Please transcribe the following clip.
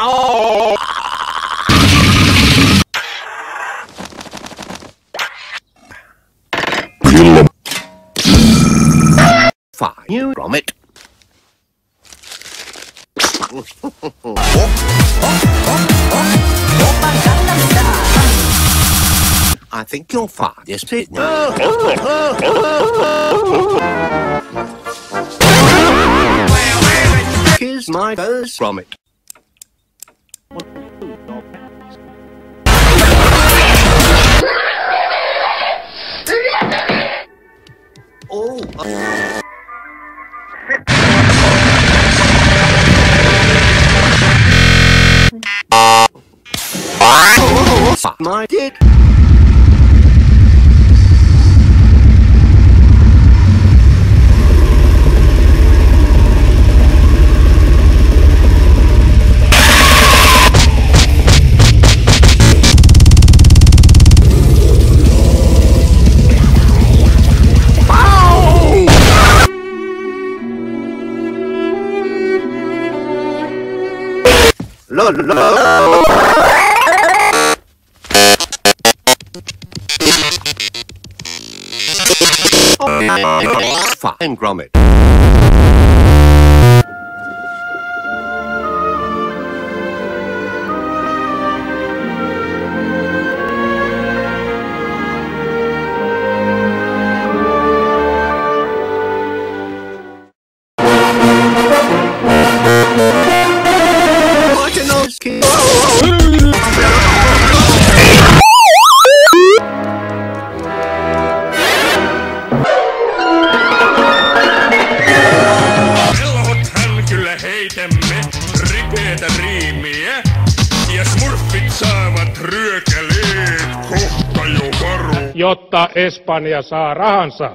Oh. Fine, you from it. I think you're fine. Yes, it. Here's my first from it. Oh. Fuck uh, my dick. La la la. Fine, Gromit. Martin's ripeätä riimiä. Ja smurfit saavat ryökäleet kohta jo varu. jotta Espanja saa rahansa.